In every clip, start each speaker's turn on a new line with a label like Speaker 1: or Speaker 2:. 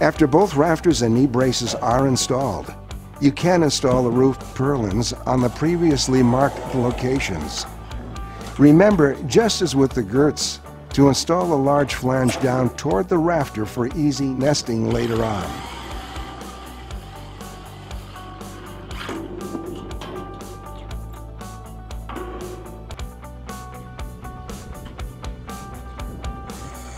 Speaker 1: After both rafters and knee braces are installed, you can install the roof purlins on the previously marked locations. Remember, just as with the girts, to install a large flange down toward the rafter for easy nesting later on.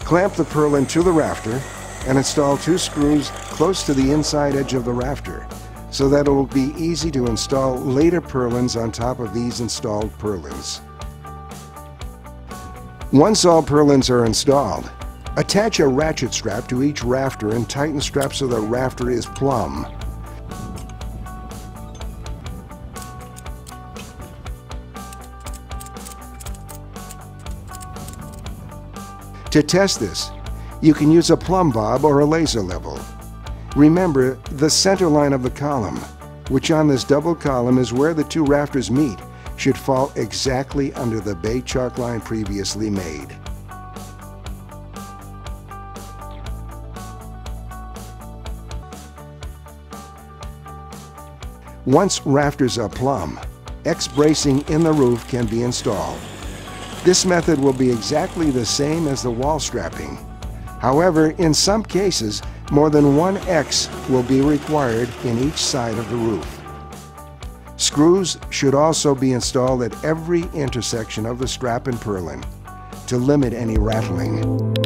Speaker 1: Clamp the purlin to the rafter and install two screws close to the inside edge of the rafter so that it will be easy to install later purlins on top of these installed purlins. Once all purlins are installed, attach a ratchet strap to each rafter and tighten strap so the rafter is plumb. To test this, you can use a plumb bob or a laser level. Remember the center line of the column, which on this double column is where the two rafters meet, should fall exactly under the bay chalk line previously made. Once rafters are plumb, X-bracing in the roof can be installed. This method will be exactly the same as the wall strapping. However, in some cases, more than one X will be required in each side of the roof. Screws should also be installed at every intersection of the strap and purlin to limit any rattling.